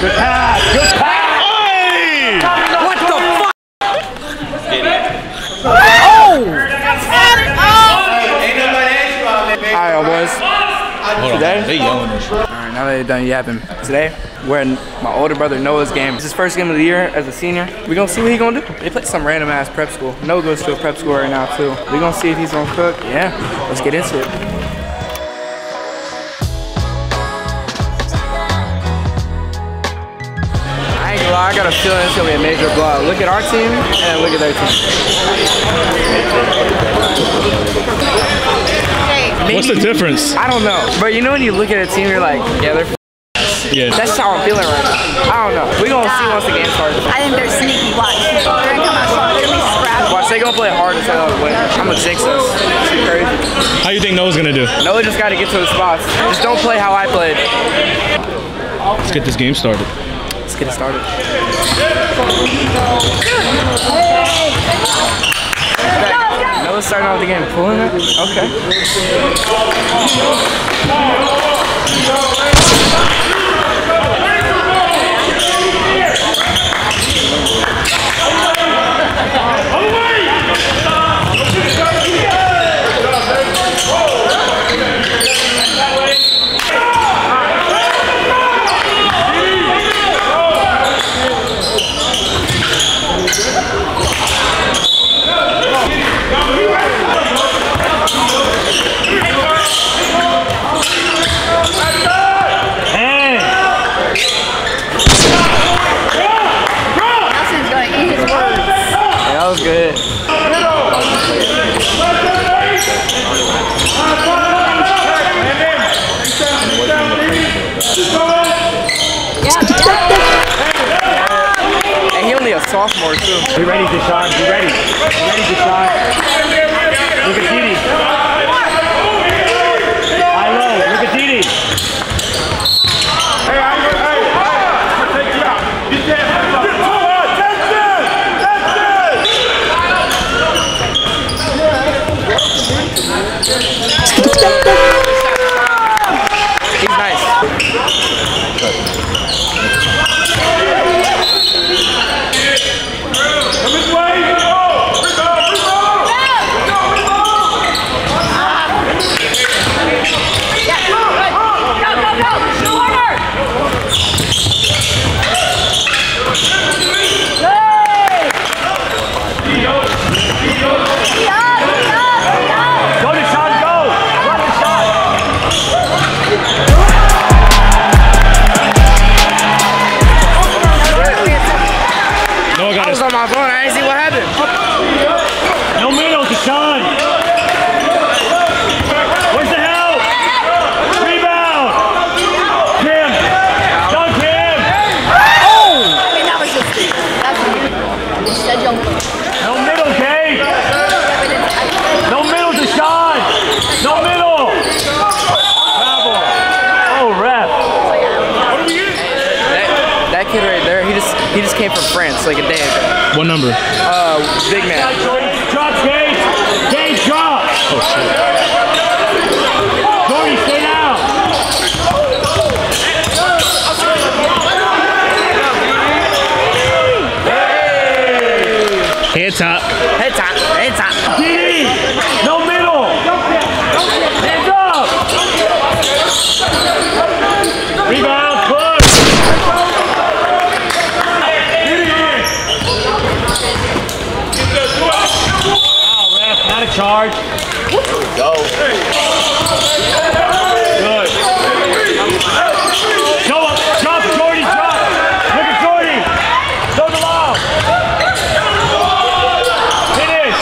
Good pass. Good pass. What the fuck? Oh! Alright, boys. Hold Today? on. They yelling. Alright, now that they're done yapping. Today, we're in my older brother Noah's game. It's his first game of the year as a senior. We're gonna see what he gonna do. They play some random ass prep school. Noah goes to a prep school right now too. We're gonna see if he's gonna cook. Yeah, let's get into it. I ain't gonna lie, I got a feeling it's gonna be a major blowout. Look at our team and look at their team. What's the difference? I don't know, but you know when you look at a team, you're like, yeah, they're. Yeah. That's how I'm feeling right now. I don't know. We're gonna see once the game starts. I think they're sneaky. Watch. They're gonna come out strong. They're gonna be scrappy. Watch, they gonna play hard as hell win. I'm gonna jinx us. It's crazy. How you think Noah's gonna do? Noah just gotta get to the spots. Just don't play how I played. Let's get this game started. Let's get it started. Noah's starting off the game pulling it. Okay. Nelson's gonna eat his words. Yeah, that was good. And he only a Be ready, Deshaun. Be ready. Be ready, Deshaun. Look at Didi. High low. Look at Didi. Hey, I'm hey, hey, I'm gonna take you out. Get that. He's nice. Come this way. Go. Go. Go. Go, Deshaun, go. Run, Deshaun. Noah got I was his. on my phone. I didn't see what happened. No middle, Deshaun. Where's the help? Rebound. Kim. Dunk Kim. I mean, that was just. That's you said young. No middle, Gabe. No middle, Deshaun. No middle. Travel. Oh, ref. That, that kid right there, he just he just came like a day ago. What number? Uh, big man. Drop, Gabe. Gabe, drop. Oh shit. Jordy, stay down. Top. Head top, head top. Didi. No middle. Hands up. Rebound, push. Didi. Foul, ref, not a charge. Good. Go up, drop, Jordy, drop. Look at Jordy. Throw the ball. Finish.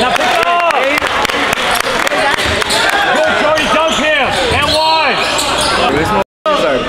Now pick up. Good, Jordy, dunk him. And one. These motherfuckers are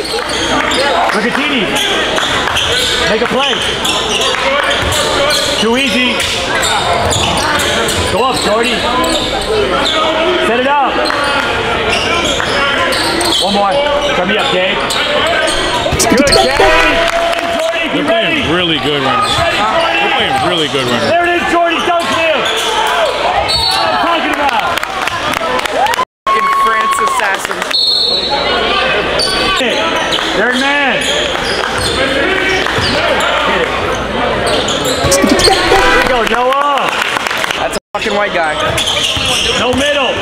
Rigatini. Make a play. Too easy. Go up, Jordy. Set it up. One more. Turn me up, Dave. Good, Dave. Jordy, We're get playing really good right now. We're playing really good right now. There it is, Jordy. Dunk him. I'm talking about. Fucking France assassin. Third man. Here we go, Noah. That's a fucking white guy. No middle.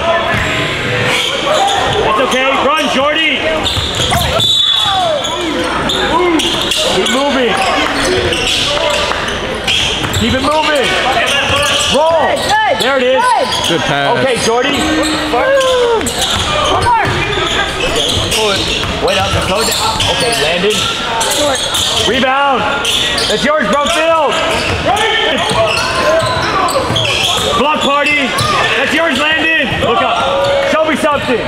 That's okay. Run, Jordy. Keep moving. Keep it moving. Roll. There it is. Good pass. Okay, Jordy. One more. Wait up. Go down. Okay, Landon. Rebound. It's yours, Brumfield. Block party. That's yours, Landon. Look up. Show me something.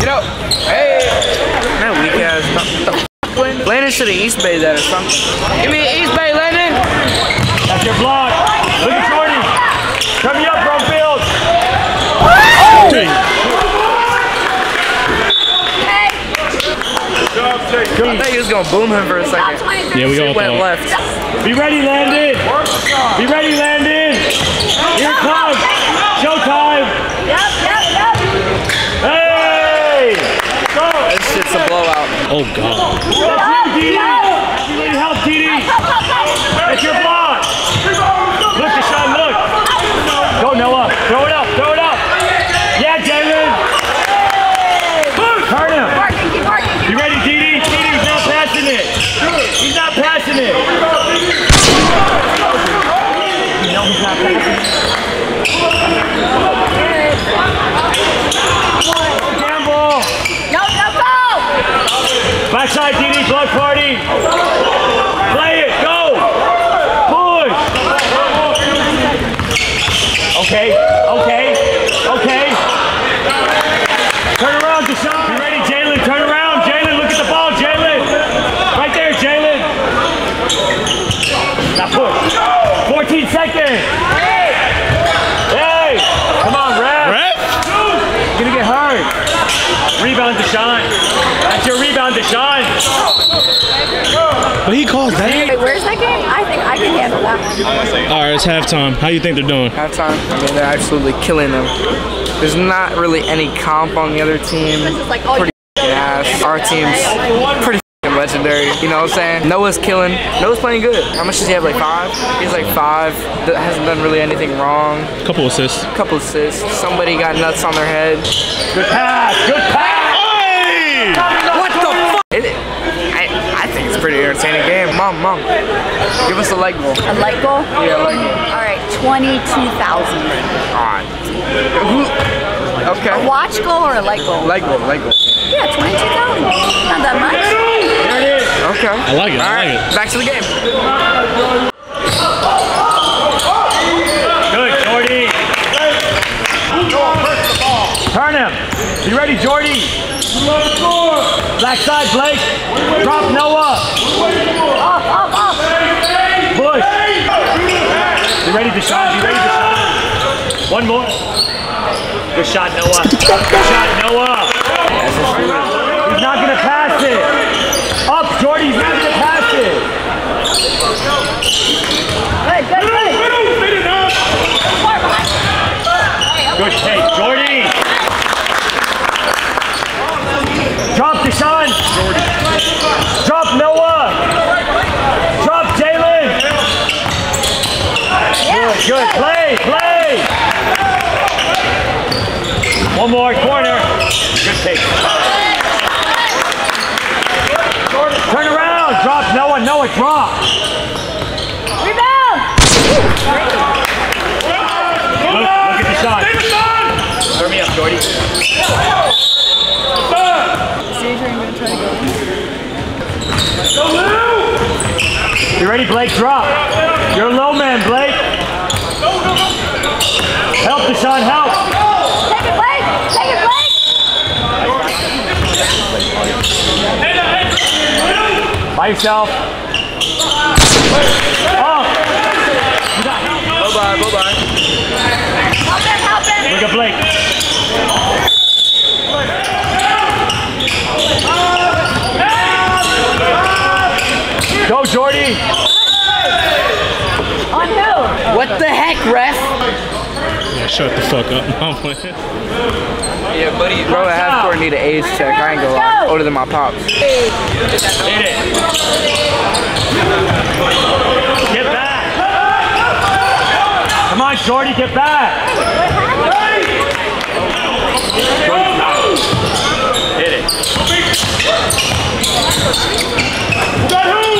Get up. Hey. Man, weak ass. What the fuck, Landon? Landon should have East Bay that or something. Give me East Bay, Landon. That's your block. Look at Jordy. Turn me up, Brumfield. I thought he was gonna boom him for a second. Yeah, we all Went thought. left. Be ready, Landon. Be ready, Landon. Here it comes. Showtime. Yep, yep, yep. Hey. Go. This shit's a blowout. Oh God. That's you, Didi. Need help, Didi. That's your block. Look, Deshaun, look. Go, Noah. Throw it up. Throw it up. Yeah, Jalen. Turn him. Working, keep working, keep You ready, Didi? Didi's not passing it. He's not passing it. You know Backside, Didi. Block party. Play it. Go. Push. Okay. Okay. Okay. Turn around, Deshaun. You ready, Jalen? Turn around, Jalen. Look at the ball, Jalen. Right there, Jalen. Now push. 14 seconds. Hey, come on, ref. Ref? You're gonna get hurt. Rebound, Deshaun. That's your rebound, Deshaun. But he called that. Wait, where's that game? I think I can handle that one. All right, it's halftime. How you think they're doing? Halftime. I mean, they're absolutely killing them. There's not really any comp on the other team. This is like, oh, Pretty f***ing ass. Our team's pretty f***ing legendary. You know what I'm saying? Noah's killing. Noah's playing good. How much does he have? Like five? He's like five. That hasn't done really anything wrong. Couple assists. Couple assists. Somebody got nuts on their head. Good pass. Good pass. Mom, mom, give us a light goal. a light goal? Yeah, leg goal. All right, 22,000. God. Who? Okay. A watch goal or a light goal? Light goal, light goal. Yeah, 22,000. Not that much. There it is. Okay. I like it. All I right, like it. back to the game. Good, Jordy. Turn him. You ready, Jordy? Black side, Blake. Drop Noah. Up, up, up. Bush. You ready, Deshaun? You ready, Deshaun? One more. Good shot, Noah. Good shot, Noah. He's not gonna pass it. Up, Jordy. He's not gonna pass it. Good, good, good. Good take, Jordy. Drop Deshaun. Drop Noah. Drop Jalen. Yeah, Good, good. Play, play. One more corner. Good take. Turn around. Drop Noah. Noah, drop. Rebound. Look, look at the shot. Turn me up, Jordy. Adrian gonna try to go in? You ready, Blake? Drop. You're a low man, Blake. Help, Deshaun, help. Take it, Blake! Take it, Blake! By yourself. Oh, Bye-bye, bye-bye. Help him, help him! look at Blake. Go, Jordy. On who? What the heck, ref? Shut the fuck up. I'm playing. Yeah, buddy. Bro, at half court need an ace check. I ain't gonna lie. Older than my pops. Hit it. Get back. Come on, Jordy, get back. Hit it.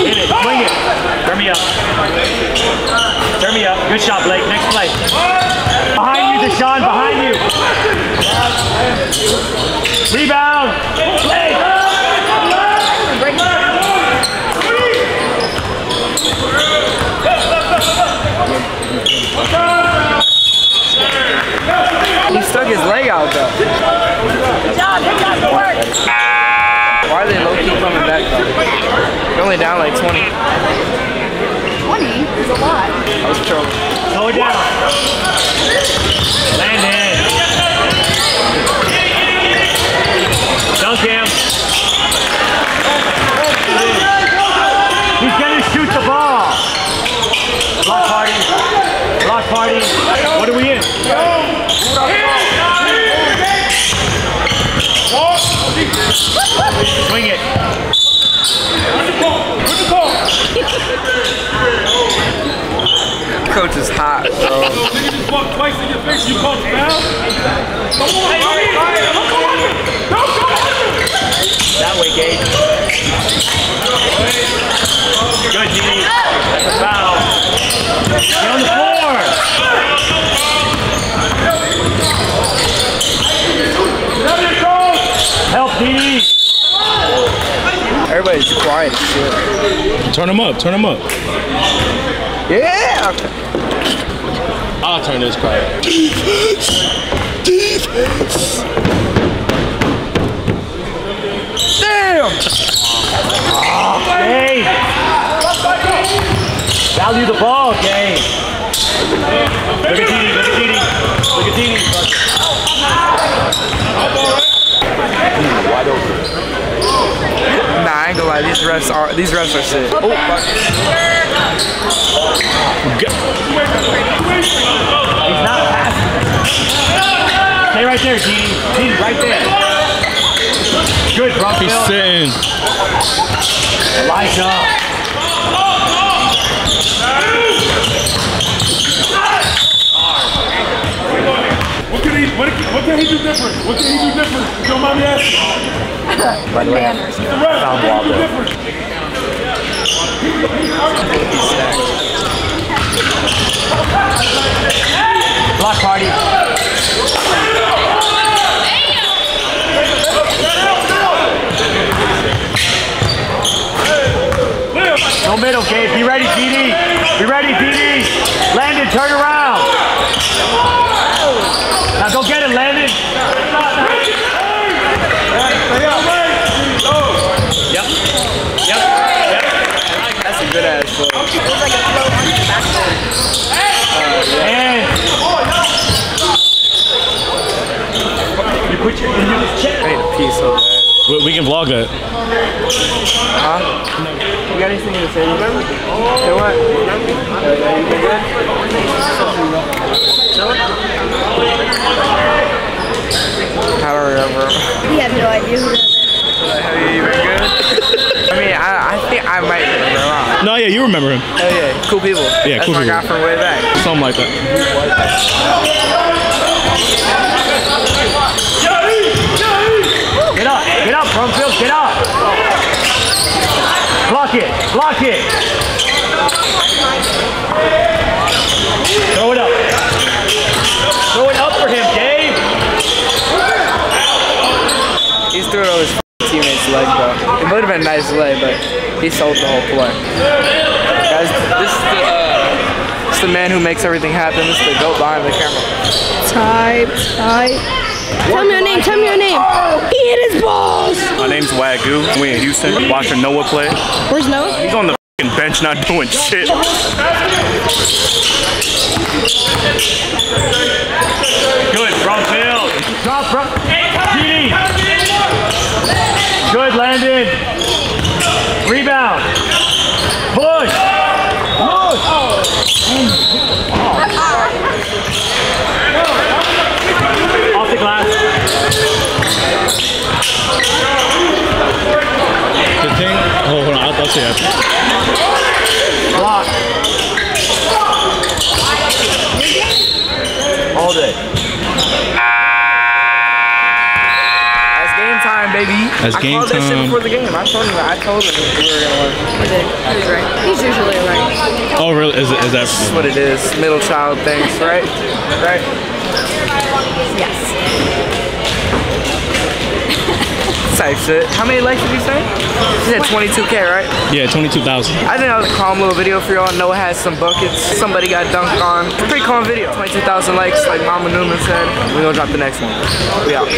Hit it. Swing it. Turn me up. Turn me up. Good shot, Blake. Next play. Behind you, Deshaun. Behind you. Rebound. Blake. He stuck his leg out though. Good job, good job, good work! Why are they low key coming back though? They're only down like 20. 20 is a lot. I was trolling. Slow it down. Landon. Dunk him. He's gonna shoot the ball. Block party. Block party. What are we in? Swing it. Coach is hot, bro. That way, Gabe. Good, Dee. That's a foul. Get on the floor. Help, Dee. Everybody's quiet as shit. Turn them up. Turn them up. Yeah! I'll turn this car. Damn! Gabe. Value the ball, Gabe. Look at Dee. Look at Dee. Look at Dee. Nah, I ain't gonna lie. These refs are these refs are shit. Oh, fuck. He's not passing. Stay right there, Dee. Dee, right there. Good, He's sitting. Elijah. What can he what, what can he do different? What can he do different? If Don't mind me asking. Manners. The ref, what can he do different? Block party. No middle, Gabe. Be ready, DD. Be ready, DD. Landon, turn around. Now go get it, Landon. Yep. Yep. Yep. That's a good ass play. We, we can vlog that. Huh? You got anything to say? Remember? Say what? Yeah, yeah, you been good? I don't remember. We have no idea who that is. Have you been good? I mean, I, I think I might remember. Wow. No, yeah, you remember him. Hell yeah, cool people. Yeah, That's cool my people. guy from way back. Something like that. Get up, get up, Brumfield, get up. Block it, block it. Throw it up. Throw it up for him, Dave. He's threw it on his teammate's leg, bro. It would have been a nice delay, but he sold the whole play. Guys, this is the, uh, this is the man who makes everything happen. This is the goat behind the camera. Type, type. Tell me your name, tell me your name. He hit his balls. My name's Wagyu. We in Houston. Watching Noah play. Where's Noah? He's on the fing bench not doing shit. Good, Brumfield. Drop front. TD. Good, Landon. Rebound. Push. Push. Off the glass. The thing. Oh, hold on. I'll, I'll say that. Block. Hold it. That's game time, baby. That's I game called that shit before the game. I told him. I told him we were gonna win. He did. He was right. He's usually right. Oh, really? Is, it, is that? That's what it is. Middle child things, right? Right. Yes. Type shit. Uh, how many likes did you say? You said 22k, right? Yeah, 22,000. I think that was a calm little video for y'all. Noah has some buckets. Somebody got dunked on. Pretty calm video. 22,000 likes, like Mama Neumann said. We're gonna drop the next one. We out.